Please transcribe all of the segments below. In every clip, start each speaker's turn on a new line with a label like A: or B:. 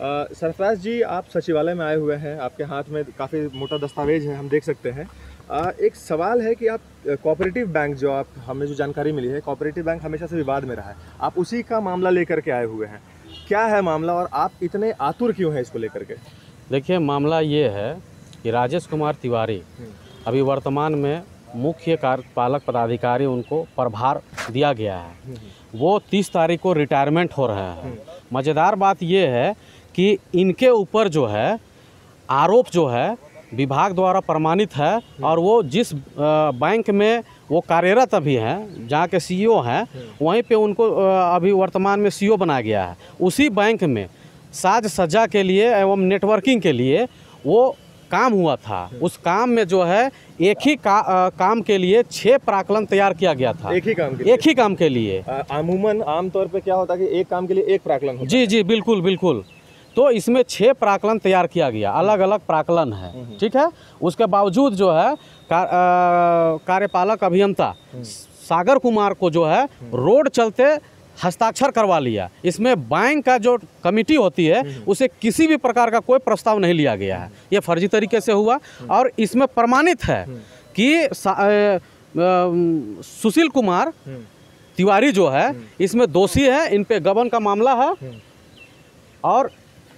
A: सरफराज जी आप सचिवालय में आए हुए हैं। आपके हाथ में काफ़ी मोटा दस्तावेज़ है हम देख सकते हैं। एक सवाल है कि आप कोऑपरेटिव बैंक जो आप हमें जो जानकारी मिली है कोऑपरेटिव बैंक हमेशा से विवाद में रहा है। आप उसी का मामला लेकर के आए हुए हैं। क्या है मामला और आप इतने आतुर क्यों हैं इसको लेकर के?
B: देखिए मामला ये है कि राजेश कुमार तिवारी अभी वर्तमान में मुख्य कार्यपालक पदाधिकारी उनको प्रभार दिया गया है। वो तीस तारीख को रिटायरमेंट हो रहे हैं। मज़ेदार बात यह है कि इनके ऊपर जो है आरोप जो है विभाग द्वारा प्रमाणित है और वो जिस बैंक में वो कार्यरत अभी हैं जहाँ के सीईओ हैं वहीं पे उनको अभी वर्तमान में सीईओ बनाया गया है। उसी बैंक में साज सज्जा के लिए एवं नेटवर्किंग के लिए वो काम हुआ था। उस काम में जो है एक ही का, अ, काम के लिए छः प्राकलन तैयार किया गया था।
A: एक ही काम के लिए?
B: एक ही काम के लिए।
A: अमूमन आमतौर पे क्या होता है कि एक काम के लिए एक प्राकलन होता
B: जी जी बिल्कुल बिल्कुल। तो इसमें छः प्राकलन तैयार किया गया अलग अलग प्राकलन है। ठीक है? उसके बावजूद जो है कार्यपालक अभियंता सागर कुमार को जो है रोड चलते हस्ताक्षर करवा लिया। इसमें बैंक का जो कमिटी होती है उसे किसी भी प्रकार का कोई प्रस्ताव नहीं लिया गया है। ये फर्जी तरीके से हुआ और इसमें प्रमाणित है कि सुशील कुमार तिवारी जो है इसमें दोषी है इन पे गबन का मामला है और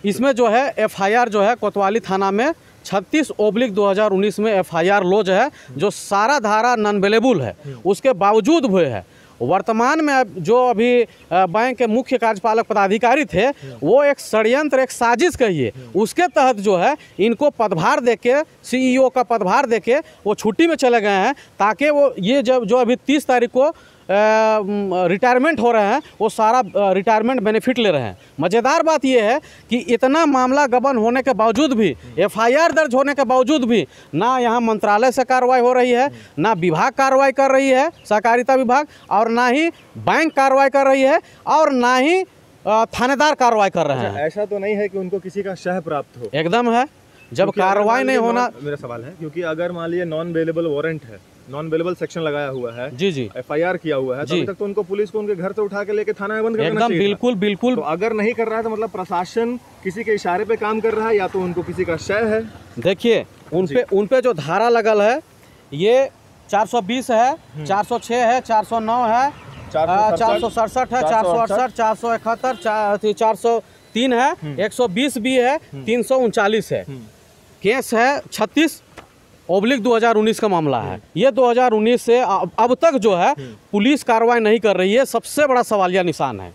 B: इसमें जो है एफआईआर जो है, कोतवाली थाना में 36 ओब्लिक 2019 में एफआईआर लॉज है, जो सारा धारा नॉन अवेलेबल है, उसके बावजूद हुए है। वर्तमान में जो अभी बैंक के मुख्य कार्यपालक पदाधिकारी थे, वो एक षडयंत्र, एक साजिश कहिए, उसके तहत जो है, इनको पदभार देके सीईओ का पदभार देके वो छुट्टी में चले गए हैं, ताकि वो ये जब, जो अभी तीस तारीख को रिटायरमेंट हो रहे हैं वो सारा रिटायरमेंट बेनिफिट ले रहे हैं। मज़ेदार बात यह है कि इतना मामला गबन होने के बावजूद भी एफआईआर दर्ज होने के बावजूद भी ना यहाँ मंत्रालय से कार्रवाई हो रही है ना विभाग कार्रवाई कर रही है सहकारिता विभाग और ना ही बैंक कार्रवाई कर रही है और ना ही थानेदार कार्रवाई कर रहे हैं।
A: ऐसा तो नहीं है कि उनको किसी का शह प्राप्त हो।
B: एकदम है। जब कार्रवाई नहीं होना
A: मेरा सवाल है क्योंकि अगर मान लीजिए नॉन अवेलेबल वारंट है नॉन अवेलेबल सेक्शन लगाया हुआ है।
B: जी जी।
A: एफआईआर किया हुआ है। तो
B: जी।
A: अभी तक तो उनको पुलिस को उनके घर से उठा के लेके थाना में बंद कर देना
B: एकदम
A: चाहिए
B: बिल्कुल बिल्कुल।
A: तो अगर नहीं कर रहा है तो मतलब प्रशासन किसी के इशारे पे काम कर रहा है या तो उनको किसी का शय है।
B: देखिए उन पे उन पे जो धारा लगल है ये 420 है 406 है 409 है चार सौ सड़सठ। है चार सौ अड़सठ। चार सौ इकहत्तर चार सौ तीन है एक सौ बीस भी है तीन सौ उनचालीस है। केस है छत्तीस ओब्लिक 2019 का मामला है। ये 2019 से अब तक जो है पुलिस कार्रवाई नहीं कर रही है। सबसे बड़ा सवालिया निशान है।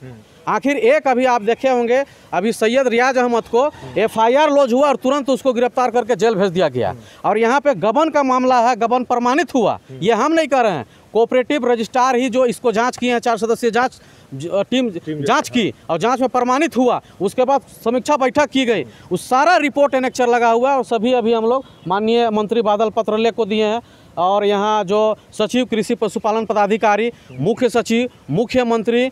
B: आखिर एक अभी आप देखे होंगे अभी सैयद रियाज अहमद को एफआईआर लॉज हुआ और तुरंत उसको गिरफ़्तार करके जेल भेज दिया गया। और यहाँ पे गबन का मामला है गबन प्रमाणित हुआ। ये हम नहीं कर रहे हैं। कोऑपरेटिव रजिस्ट्रार ही जो इसको जाँच किए हैं चार सदस्यीय जाँच टीम जाँच की और जाँच में प्रमाणित हुआ। उसके बाद समीक्षा बैठक की गई। उस सारा रिपोर्ट एनेक्चर लगा हुआ है और सभी अभी हम लोग माननीय मंत्री बादल पत्रलेख को दिए हैं और यहाँ जो सचिव कृषि पशुपालन पदाधिकारी मुख्य सचिव मुख्यमंत्री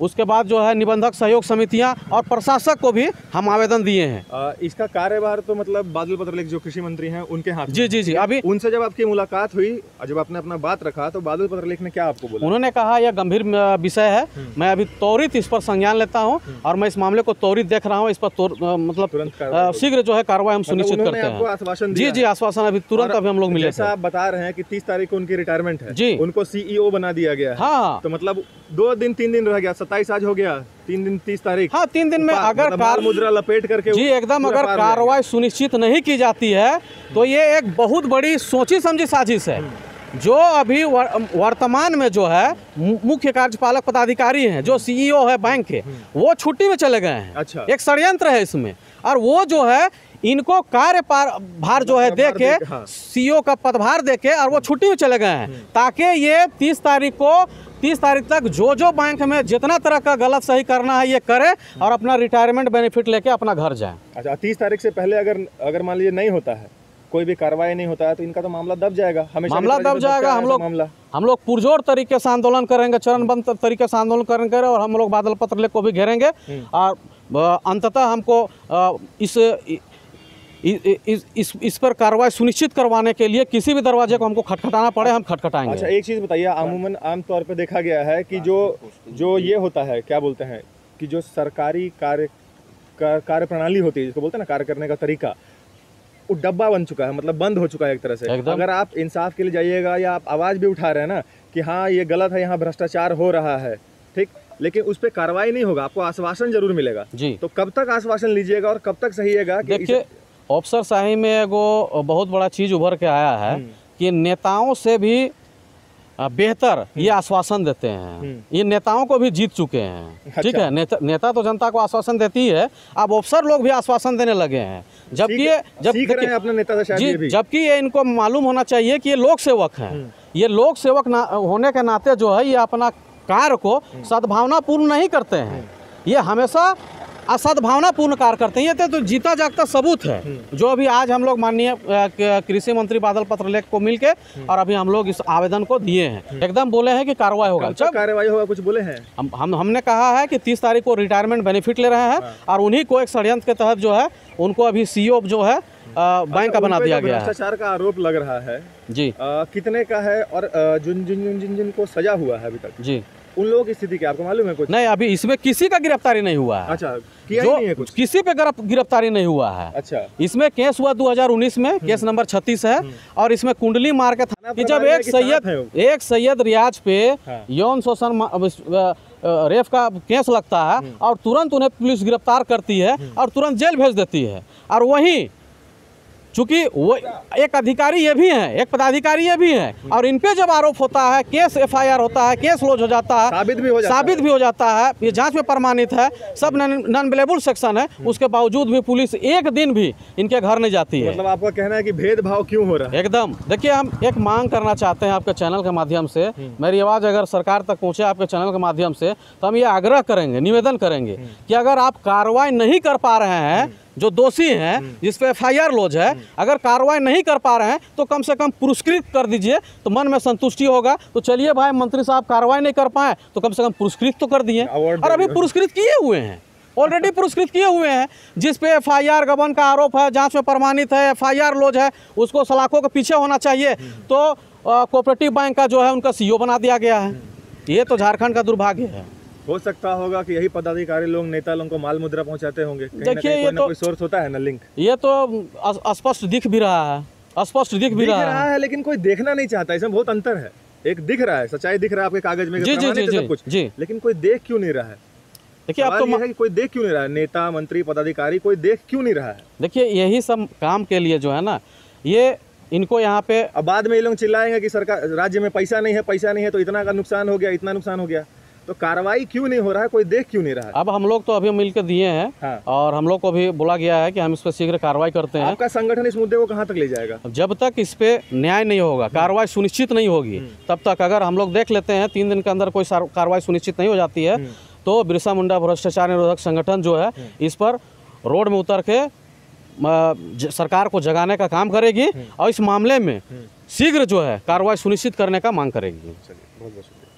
B: उसके बाद जो है निबंधक सहयोग समितियाँ और प्रशासक को भी हम आवेदन दिए हैं।
A: इसका कार्यभार तो मतलब बादल पत्रलेख जो कृषि मंत्री हैं उनके हाथ
B: जी जी जी अभी
A: उनसे जब आपकी मुलाकात हुई जब आपने अपना बात रखा तो बादल पत्रलेख ने क्या आपको बोला?
B: उन्होंने कहा यह गंभीर विषय है। मैं अभी त्वरित इस पर संज्ञान लेता हूँ और मैं इस मामले को त्वरित देख रहा हूँ। इस पर मतलब शीघ्र जो है कार्रवाई हम सुनिश्चित
A: उन्होंने
B: करते हैं।
A: आश्वासन
B: जी जी आश्वासन अभी तुरंत अभी हम लोग मिले
A: जैसा आप बता रहे हैं कि तीस तारीख को उनकी रिटायरमेंट है
B: जी।
A: उनको सीईओ बना दिया गया हाँ। तो मतलब दो दिन तीन दिन रह गया सत्ताईस आज हो गया तीन दिन तीस तारीख।
B: हाँ तीन दिन में अगर
A: मतलब
B: कार
A: मुद्रा लपेट करके
B: जी एकदम अगर। कार्रवाई सुनिश्चित नहीं की जाती है तो ये एक बहुत बड़ी सोची समझी साजिश है। जो अभी वर्तमान में जो है मुख्य कार्यपालक पदाधिकारी हैं जो सीईओ है बैंक के वो छुट्टी में चले गए हैं।
A: अच्छा।
B: एक षडयंत्र है इसमें। और वो जो है इनको कार्य भार जो है दे के
A: दे के।
B: सीईओ का पदभार दे के और वो छुट्टी में चले गए हैं ताकि ये तीस तारीख को तीस तारीख तक जो जो बैंक में जितना तरह का गलत सही करना है ये करे और अपना रिटायरमेंट बेनिफिट लेके अपना घर जाए।
A: अच्छा तीस तारीख से पहले अगर अगर मान लीजिए नहीं होता है कोई भी कार्रवाई नहीं होता है तो इनका तो मामला दब जाएगा। हमेशा
B: मामला दब जाएगा हम लोग
A: मामला।
B: हम लोग पुरजोर तरीके से आंदोलन करेंगे चरणबद्ध तरीके से आंदोलन करेंगे और हम लोग बादल पत्र को भी घेरेंगे। और अंततः हमको इस इस इस इस पर कार्रवाई सुनिश्चित करवाने के लिए किसी भी दरवाजे को हमको खटखटाना पड़े हम खटखटाएँगे।
A: अच्छा एक चीज़ बताइए अमूमन आमतौर पे देखा गया है कि जो जो ये होता है क्या बोलते हैं कि जो सरकारी कार्य कार्य प्रणाली होती है जिसको बोलते हैं ना कार्य करने का तरीका वो डब्बा बन चुका है मतलब बंद हो चुका है एक तरह से।
B: एकदम।
A: अगर आप इंसाफ के लिए जाइएगा या आप आवाज़ भी उठा रहे हैं ना कि हाँ ये गलत है यहाँ भ्रष्टाचार हो रहा है ठीक? लेकिन उस पर कार्रवाई नहीं होगा आपको आश्वासन ज़रूर मिलेगा।
B: जी।
A: तो कब तक आश्वासन लीजिएगा और कब तक सहीएगा कि
B: देखिए अफसर शाही में एगो बहुत बड़ा चीज़ उभर के आया है कि नेताओं से भी बेहतर ये आश्वासन देते हैं। ये नेताओं को भी जीत चुके हैं। ठीक है? नेता नेता तो जनता को आश्वासन देती है अब अफसर लोग भी आश्वासन देने लगे हैं। जबकि ये जब देखिए, जबकि ये इनको मालूम होना चाहिए कि ये लोक सेवक हैं। ये लोक सेवक ना, होने के नाते जो है ये अपना कार्य को सद्भावनापूर्ण नहीं करते हैं। ये हमेशा असद्भावनापूर्ण कार्य करते हैं ये तो, जीता जागता सबूत है। जो अभी आज हम लोग माननीय कृषि मंत्री बादल पत्रलेख को मिलके और अभी हम लोग इस आवेदन को दिए हैं। एकदम बोले हैं कि कार्रवाई होगा।
A: तक कार्रवाई होगा कुछ बोले हैं?
B: हम हम हमने कहा है कि तीस तारीख को रिटायरमेंट बेनिफिट ले रहे हैं और उन्हीं को एक षडयंत्र के तहत जो है उनको अभी सीईओ जो है बैंक का बना दिया गया है।
A: भ्रष्टाचार का आरोप लग रहा है
B: जी।
A: कितने का है और जिन जिन जिन जिन जिन को सजा हुआ है अभी तक
B: जी।
A: उन लोगों की स्थिति क्या आपको मालूम है कुछ?
B: नहीं अभी इसमें किसी का गिरफ्तारी नहीं हुआ है।
A: अच्छा ही
B: जो
A: नहीं है कुछ।
B: किसी पे गिरफ्तारी नहीं हुआ है।
A: अच्छा।
B: इसमें केस हुआ 2019 में केस नंबर 36 है और इसमें कुंडली मार के था कि जब एक सैयद एक सैयद रियाज पे
A: हाँ।
B: यौन शोषण रेप का केस लगता है और तुरंत उन्हें पुलिस गिरफ़्तार करती है और तुरंत जेल भेज देती है। और वहीं चूँकि वो एक अधिकारी ये भी हैं एक पदाधिकारी ये भी हैं और इन पे जब आरोप होता है केस एफआईआर होता है केस लॉज हो जाता है
A: साबित भी हो जाता
B: साबित भी हो जाता है ये जाँच में प्रमाणित है सब नॉन अवेलेबल सेक्शन है उसके बावजूद भी पुलिस एक दिन भी इनके घर नहीं जाती है।
A: मतलब आपका कहना है कि भेदभाव क्यों हो रहा है?
B: एकदम। देखिए हम एक मांग करना चाहते हैं आपके चैनल के माध्यम से। मेरी आवाज़ अगर सरकार तक पहुँचे आपके चैनल के माध्यम से तो हम ये आग्रह करेंगे निवेदन करेंगे कि अगर आप कार्रवाई नहीं कर पा रहे हैं जो दोषी हैं जिस पे एफ़ आई आर लॉज है अगर कार्रवाई नहीं कर पा रहे हैं तो कम से कम पुरस्कृत कर दीजिए तो मन में संतुष्टि होगा। तो चलिए भाई मंत्री साहब कार्रवाई नहीं कर पाए तो कम से कम पुरस्कृत तो कर दिए। और अभी पुरस्कृत किए हुए हैं ऑलरेडी पुरस्कृत किए हुए हैं जिस पे एफ़ आई आर गबन का आरोप है जाँच में प्रमाणित है एफ़ आई आर लॉज है उसको सलाखों के पीछे होना चाहिए। तो कोऑपरेटिव बैंक का जो है उनका सीईओ बना दिया गया है। ये तो झारखंड का दुर्भाग्य है।
A: हो सकता होगा कि यही पदाधिकारी लोग नेता लोगों को माल मुद्रा पहुंचाते होंगे।
B: देखिए, ये तो-
A: कोई सोर्स होता है ना लिंक
B: ये तो स्पष्ट दिख भी रहा है। स्पष्ट दिख भी
A: दिख
B: रहा
A: रहा
B: है
A: है लेकिन कोई देखना नहीं चाहता। इसमें बहुत अंतर है। एक दिख रहा है सच्चाई दिख रहा है आपके कागज़ में
B: जी, जी, जी, जी,
A: कुछ।
B: जी।
A: लेकिन कोई देख क्यों नहीं रहा है?
B: देखिए
A: सवाल
B: तो
A: है कि कोई देख क्यों नहीं रहा है? नेता मंत्री पदाधिकारी कोई देख क्यों नहीं रहा है?
B: देखिए यही सब काम के लिए जो है ना ये इनको यहाँ पे
A: अब बाद में ये लोग चिल्लाएँगे कि सरकार राज्य में पैसा नहीं है पैसा नहीं है तो इतना का नुकसान हो गया इतना नुकसान हो गया। तो कार्रवाई क्यों नहीं हो रहा है? कोई देख क्यों नहीं रहा है?
B: अब हम लोग तो अभी मिल के दिए हैं
A: हाँ।
B: और हम लोग को भी बोला गया है कि हम इस पर शीघ्र कार्रवाई करते हैं।
A: आपका संगठन इस मुद्दे को कहाँ तक ले जाएगा?
B: जब तक इस पे न्याय नहीं होगा कार्रवाई सुनिश्चित नहीं होगी तब तक अगर हम लोग देख लेते हैं तीन दिन के अंदर कोई कार्रवाई सुनिश्चित नहीं हो जाती है तो बिरसा मुंडा भ्रष्टाचार निरोधक संगठन जो है इस पर रोड में उतर के सरकार को जगाने का काम करेगी और इस मामले में शीघ्र जो है कार्रवाई सुनिश्चित करने का मांग करेगी।
A: बहुत बहुत